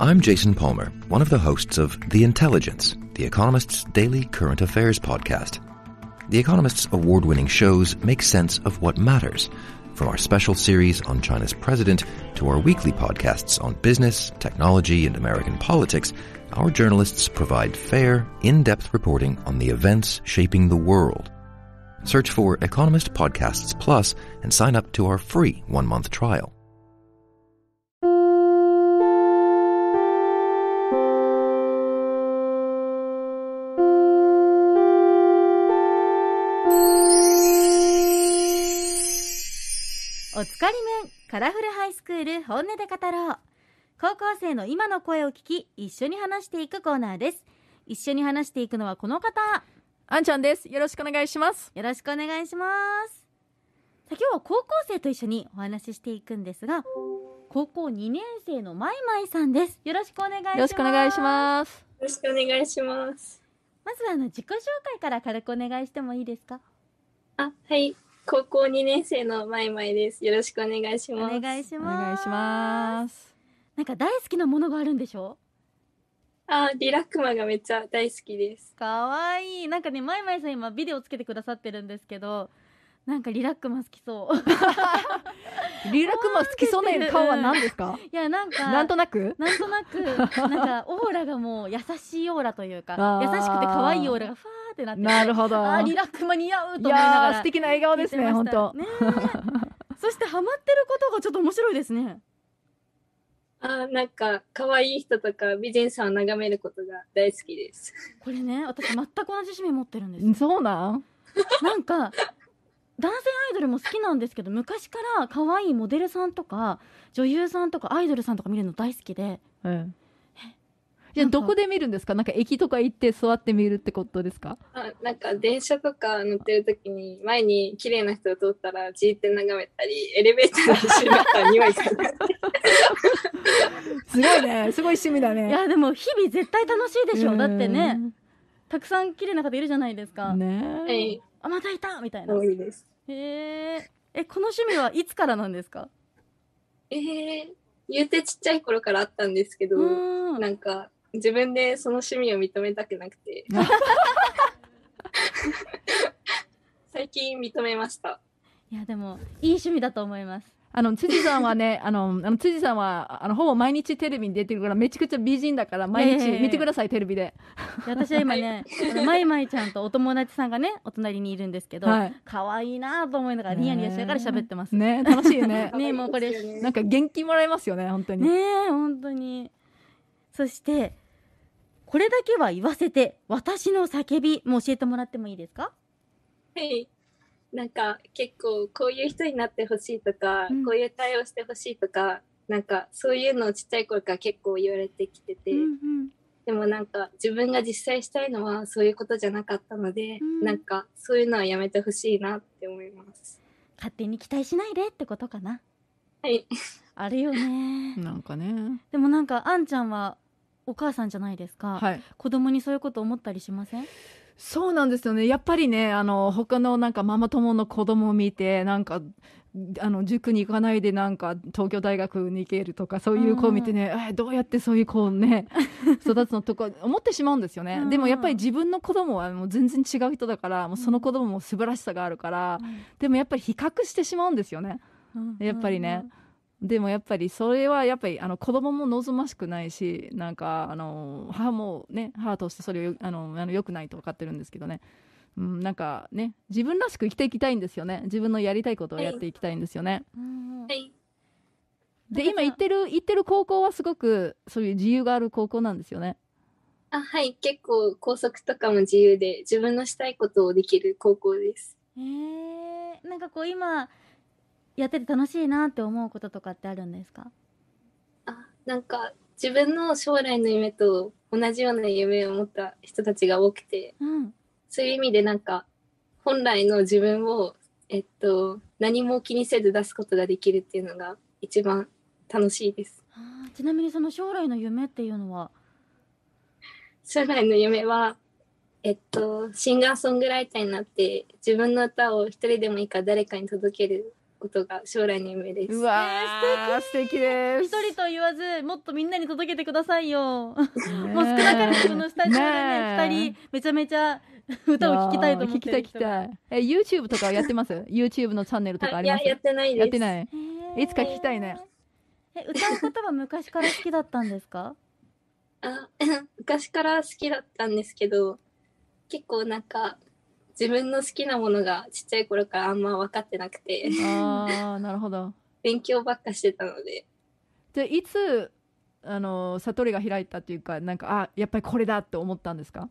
I'm Jason Palmer, one of the hosts of The Intelligence, The Economist's daily current affairs podcast. The Economist's award winning shows make sense of what matters, from our special series on China's president to our weekly podcasts on business, technology, and American politics. Our journalists provide fair, in depth reporting on the events shaping the world. Search for Economist Podcasts Plus and sign up to our free one month trial. おつかり面カラフルハイスクール本音で語ろう高校生の今の声を聞き一緒に話していくコーナーです一緒に話していくのはこの方あんちゃんです。よろしくお願いします。よろしくお願いしますさあ今日は高校生と一緒にお話ししていくんですが高校2年生のまいまいさんですよろしくお願いしますよろしくお願いします。よろしくお願いします。まずはあの自己紹介から軽くお願いしてもいいですか？あ、はい。高校2年生のまいまいです。よろしくお願いしおます。お願いします願いします。なんか大好きなものがあるんでしょ？あ、リラックマがめっちゃ大好きです。かわいいなんかねまいまいさん今ビデオつけてくださってるんですけどなんかリラックマ好きそう リラクマ好きそうな顔は何ですか？いやなんかなんとなく？なんとなくなんかオーラがもう優しいオーラというか優しくて可愛いオーラがファーってなってなるほど。あーリラックマ似合うとい思いながら素敵な笑顔ですね、本当。ねえそしてハマってることがちょっと面白いですねあ、なんか可愛い人とか美人さんを眺めることが大好きです。これね私全く同じ趣味持ってるんですよそうなん？なんか男性アイドルも好きなんですけど昔から可愛いモデルさんとか女優さんとかアイドルさんとか見るの大好きでうん。じゃあなんかどこで見るんですか？なんか駅とか行って座って見るってことですか？あ、なんか電車とか乗ってる時に前に綺麗な人が通ったらじーって眺めたり、エレベーターの一緒になったら匂い嗅いだり。すごいね。すごい趣味だね。いやでも日々絶対楽しいでしょだってねうん。たくさん綺麗な方いるじゃないですか、ねはい。あまたいたみたいな多いです。へええこの趣味はいつからなんですか？えー、言うてちっちゃい頃からあったんですけど、なんか自分でその趣味を認めたくなくて。最近認めました。いやでもいい趣味だと思います。あの辻さんはね、あの、あの辻さんは、あの、ほぼ毎日テレビに出てるから、めちゃくちゃ美人だから、毎日見てください、テレビで。で私は今ね、まいまいちゃんとお友達さんがねお隣にいるんですけど、はい。可愛いなと思いながらニヤニヤしながら喋ってます。ね 楽しいよね。ねえもうこれ。なんか元気もらえますよね、本当に。ねえ本当に。そしてこれだけは言わせて私の叫びも教えてもらってもいいですか？はい。なんか結構こういう人になってほしいとか、うん。こういう対応してほしいとかなんかそういうのをちっちゃい頃から結構言われてきてて、うんでもなんか自分が実際したいのはそういうことじゃなかったので、うん。なんかそういうのはやめてほしいなって思います。勝手に期待しないでってことかな。はい。あるよね。なんかね。でもなんかあんちゃんはお母さんじゃないですか、はい。子供にそういうこと思ったりしません？そうなんですよね。やっぱりね、あの、他のなんかママ友の子供を見て、なんか、あの、塾に行かないでなんか東京大学に行けるとか、そういう子を見てね、え、どうやってそういう子をね、育つのとか思ってしまうんですよね。うん。でもやっぱり自分の子供はもう全然違う人だから、もうその子供も素晴らしさがあるから、でもやっぱり比較してしまうんですよね。やっぱりね、でもやっぱりそれはやっぱりあの子供も望ましくないしなんかあの母もね母としてそれをあのあの良くないと分かってるんですけどね、うん、なんかね自分らしく生きていきたいんですよね。自分のやりたいことをやっていきたいんですよね。うん。はい。で今行ってる行ってる高校はすごくそういう自由がある高校なんですよね。あはい。結構校則とかも自由で自分のしたいことをできる高校です。へえなんかこう今やってて楽しいなって思うこととかってあるんですか？あなんか自分の将来の夢と同じような夢を持った人たちが多くてうん。そういう意味でなんか本来の自分を、えっと、何も気にせず出すことができるっていうのが一番楽しいです。あーちなみにその将来の夢っていうのは？将来の夢は、えっと、シンガーソングライターになって自分の歌を一人でもいいから誰かに届けることが将来の夢です。うわー、素敵です。一人と言わずもっとみんなに届けてくださいよ。もうね少なからずこのスタジオでね二人めちゃめちゃ歌を聴きたいと思って聞きたい聞きたい。え、YouTube とかやってます ?YouTube のチャンネルとかあります？やってないです。やってない。いいつか聞きたいね。え歌うことは昔から好きだったんですか？あ 昔から好きだったんですけど、結構なんか、自分の好きなものがちっちゃい頃からあんま分かってなくて、ああ、なるほど。勉強ばっかしてたので、で、いつ、あの、悟りが開いたっていうか、なんか、あ、やっぱりこれだって思ったんですか？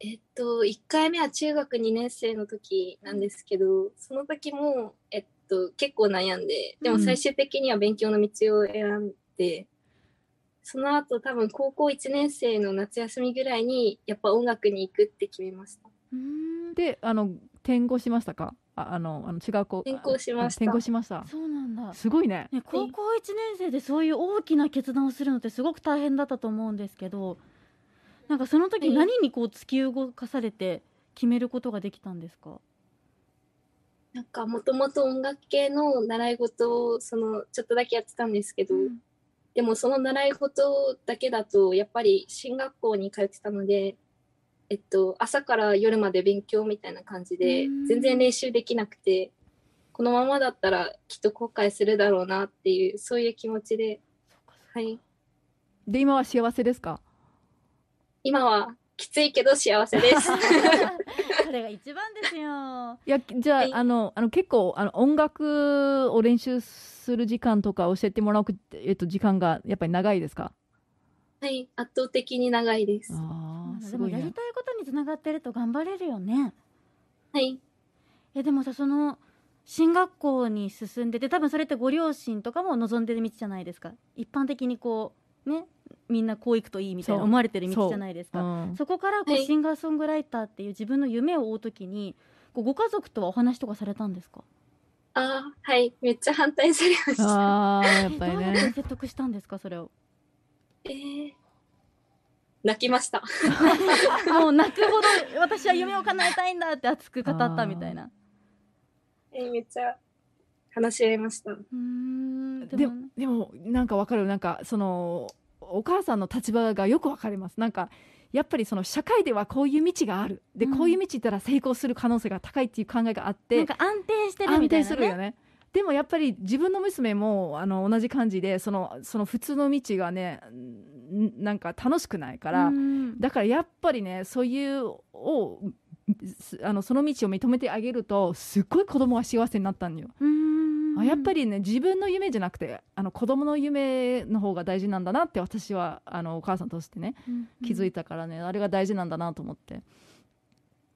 えっと、1回目は中学2年生の時なんですけど、その時も、えっと、結構悩んで、でも最終的には勉強の道を選んで、その後多分高校1年生の夏休みぐらいに、やっぱ音楽に行くって決めました。で、あの、転校しましたか？ああの、あの違う子。転校しました転校しました。そうなんだすごいね。ね、高校1年生でそういう大きな決断をするのってすごく大変だったと思うんですけどなんかその時はい何にこう突き動かされて決めることができたんですか、なんか、もともと音楽系の習い事を、その、ちょっとだけやってたんですけど、でもその習い事だけだと、やっぱり進学校に通ってたので、えっと、朝から夜まで勉強みたいな感じでうん、全然練習できなくて、このままだったらきっと後悔するだろうなっていう、そういう気持ちで、はい。で、今は幸せですか？今はきついけど幸せです。それが一番ですよいや、じゃあ、はいあの、あの、結構、あの、音楽を練習する時間とか教えてもらう、えっと、時間がやっぱり長いですか？はい。圧倒的に長いです。ああ、すでもごいね。やりたいことにつながってると頑張れるよねはい。えでもさその進学校に進んでて多分それってご両親とかも望んでる道じゃないですか一般的にこうねみんなこう行くといいみたいな思われてる道じゃないですかうんそこからこうはいシンガーソングライターっていう自分の夢を追うときにこうご家族とはお話とかされたんですか？ああ、はい。めっちゃ反対されました。ああ、やっぱりどうやってね。説得したんですかそれを？えー、泣きました。もう泣くほど私は夢を叶えたいんだって熱く語ったみたいなえーめっちゃ話し合いました。うーんでも、でも、なんかわかる。なんか、その、お母さんの立場がよくわかります。なんか、やっぱりその社会ではこういう道がある。で、うんこういう道行ったら成功する可能性が高いっていう考えがあって、なんか安定してる安みたいな、ね、定するよね。でもやっぱり自分の娘もあの同じ感じでそのその普通の道がねんなんか楽しくないから、うんだからやっぱりねそういうをすあのその道を認めてあげるとすっごい子供が幸せになったんよ。うーんあやっぱりね自分の夢じゃなくてあの子供の夢の方が大事なんだなって私はあのお母さんとしてね気づいたからね、あれが大事なんだなと思って。うん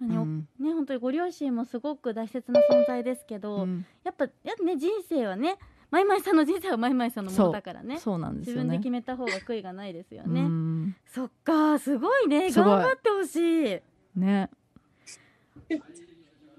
ねうん。ね本当にご両親もすごく大切な存在ですけど、うん。やっぱやっぱね人生はねマイマイさんの人生はマイマイさんのものだからねそう。なんですよね。自分で決。めた方が悔いがないですよね、うん。そっかすごいね頑張ってほしい。ね。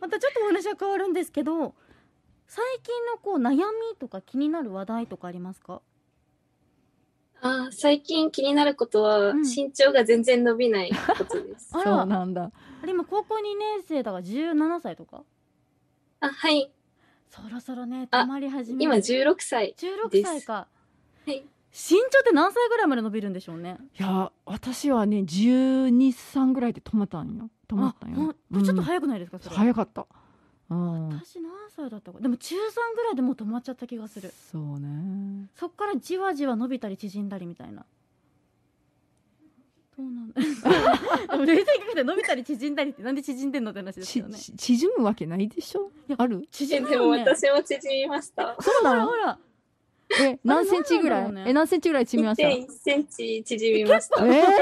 またちょっとお話は変わるんですけど最近のこう悩みとか気になる話題とかありますか？あー最近気になることは、うん。身長が全然伸びないことです。あら。そうなんだ。あれ今高校2年生だから17歳とか？あ、はい。そろそろねあたまり始める。今16歳。16歳か。はい。身長って何歳ぐらいまで伸びるんでしょうね？いや私はね12、3ぐらいで止まったんよ。止まったんよ、あほんちょっとい、早くないですかそれ、早かった。うん私何歳だったか。でも中3ぐらいでもう止まっちゃった気がする。そうね。そっからじわじわ伸びたり縮んだりみたいな。そうなんだ。でも冷静に考えて伸びたり縮んだりってなんで縮んでんのって話ですちよね。ち縮むわけないでしょ？ある？えでも縮むよね。私も縮みました。そうなのほら。え何センチぐらい、ね。え何センチぐらい縮みました？え1.1センチ縮みました。ー、1.1セン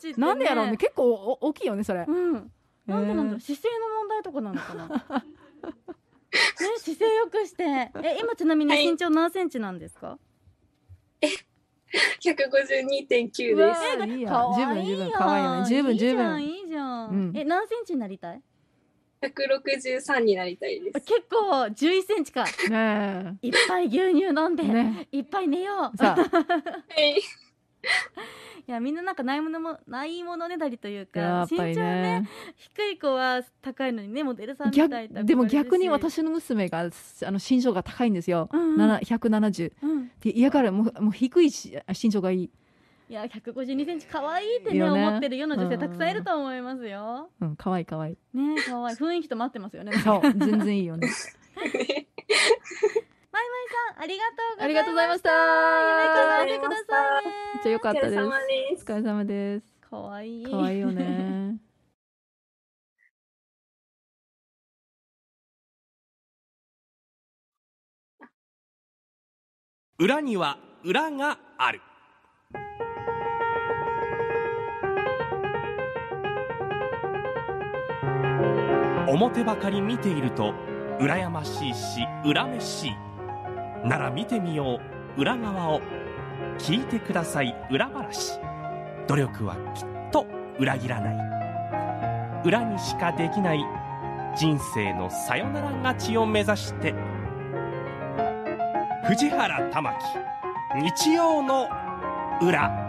チって、ね、なんでやろうね。結構お大きいよねそれ。うんなんでなんだろうえー。姿勢の問題とかなのかな？ね姿勢よくして。え今ちなみに身長何センチなんですか、152.9うわです。ーいいや十分十分可愛いよね。十分十分いいじゃんいいじゃん、うん。え何センチになりたい？163になりたいです。結構11センチか。ねいっぱい牛乳飲んで、え。ねいっぱい寝よう。さあ。はい。いやみんななんかないものもないものねだりというかやっぱり身長ねね低い子は高いのにねモデルさんみたいでも逆に私の娘があの身長が高いんですよ、うん。うんなな170う。ん。で嫌からもうもう低いし身長がいい、いや152センチ可愛いってねね。思ってるような女性たくさんいると思いますよ。うん、可愛い可愛い。ね可愛い。雰囲気と待ってますよね。そう全然いいよね ありがとうございます。ありがとうございました。夢叶えてください。ね。めっちゃ良かったです。お疲れ様です。お疲れ様です。可愛い可愛いよね。裏には裏がある。表ばかり見ていると羨ましいし恨めしいなら見てみよう裏側を聞いてください裏話努力はきっと裏切らない裏にしかできない人生のさよなら勝ちを目指して藤原玉樹日曜の裏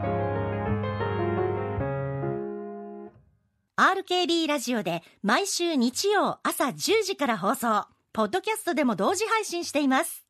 RKB ラジオで毎週日曜朝10時から放送。ポッドキャストでも同時配信しています。